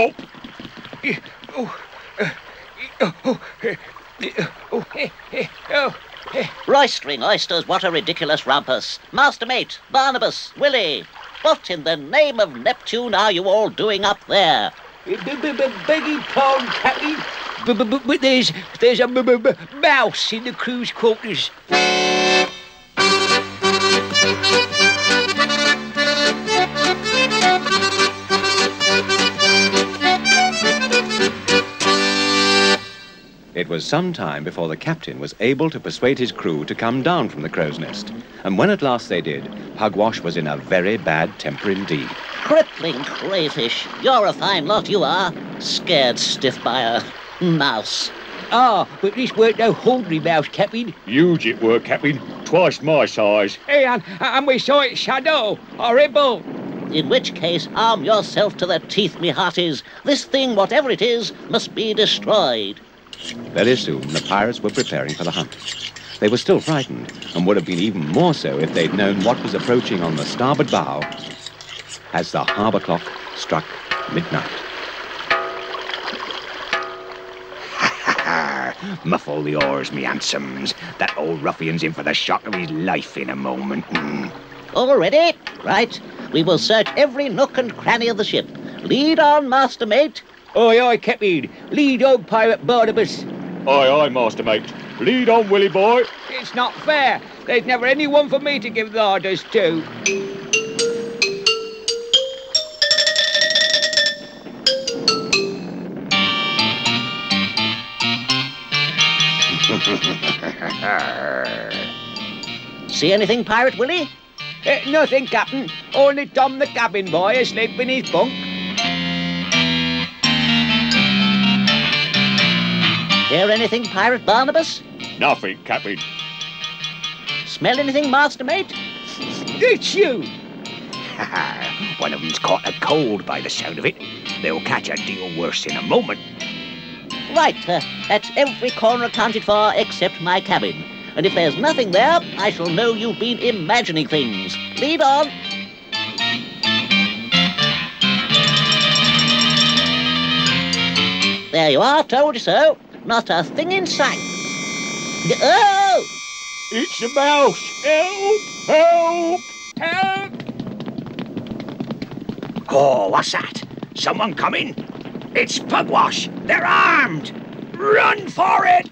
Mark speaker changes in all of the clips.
Speaker 1: Oh. Oh.
Speaker 2: Oysters, what a ridiculous rumpus. Master Mate, Barnabas, Willy, what in the name of Neptune are you all doing up there?
Speaker 1: Begging pardon, Captain, but there's, there's a mouse in the crew's quarters.
Speaker 3: It was some time before the captain was able to persuade his crew to come down from the crow's nest. And when at last they did, Pugwash was in a very bad temper indeed.
Speaker 2: Crippling crayfish. You're a fine lot, you are. Scared stiff by a mouse.
Speaker 1: Ah, but this weren't no ordinary mouse, Captain.
Speaker 4: Huge it were, Captain. Twice my size.
Speaker 1: Hey, and, and we saw its shadow. Horrible.
Speaker 2: In which case, arm yourself to the teeth, me hearties. This thing, whatever it is, must be destroyed.
Speaker 3: Very soon, the pirates were preparing for the hunt. They were still frightened, and would have been even more so if they'd known what was approaching on the starboard bow as the harbour clock struck midnight. Ha ha ha!
Speaker 4: Muffle the oars, me handsomes. That old ruffian's in for the shock of his life in a moment. Mm.
Speaker 2: All ready? Right. We will search every nook and cranny of the ship. Lead on, master mate.
Speaker 1: Oi, oi, Captain. Lead on, Pirate Barnabas.
Speaker 4: Aye, aye, master mate. Lead on, Willy boy.
Speaker 1: It's not fair. There's never anyone for me to give the orders to.
Speaker 2: See anything, Pirate Willy?
Speaker 1: Eh, nothing, Captain. Only Tom the cabin boy asleep in his bunk.
Speaker 2: Hear anything, Pirate Barnabas?
Speaker 4: Nothing, Captain.
Speaker 2: Smell anything, master mate?
Speaker 1: It's you.
Speaker 4: One of 'em's caught a cold by the sound of it. They'll catch a deal worse in a moment.
Speaker 2: Right. Uh, that's every corner accounted for except my cabin. And if there's nothing there, I shall know you've been imagining things. Lead on. There you are, told you so. Not a thing in sight. Oh!
Speaker 4: It's a mouse. Help! Help!
Speaker 1: Help!
Speaker 4: Oh, what's that? Someone coming? It's Pugwash. They're armed. Run for it!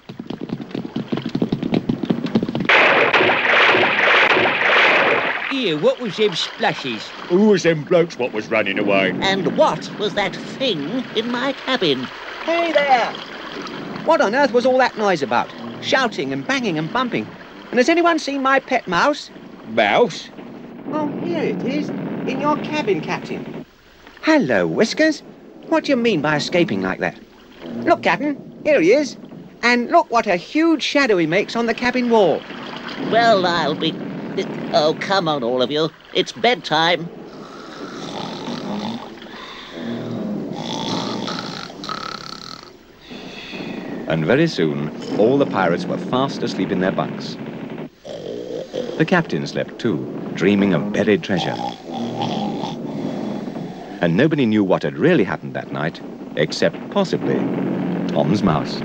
Speaker 1: Here, what was them splashes?
Speaker 4: Who was them blokes what was running away?
Speaker 2: And what was that thing in my cabin?
Speaker 5: Hey there! What on earth was all that noise about? Shouting and banging and bumping. And has anyone seen my pet mouse?
Speaker 1: Mouse?
Speaker 5: Oh, here it is. In your cabin, Captain. Hello, Whiskers. What do you mean by escaping like that? Look, Captain. Here he is. And look what a huge shadow he makes on the cabin wall.
Speaker 2: Well, I'll be. Oh, come on, all of you. It's bedtime.
Speaker 3: And very soon, all the pirates were fast asleep in their bunks. The captain slept too, dreaming of buried treasure. And nobody knew what had really happened that night, except possibly Tom's mouse.